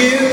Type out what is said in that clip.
you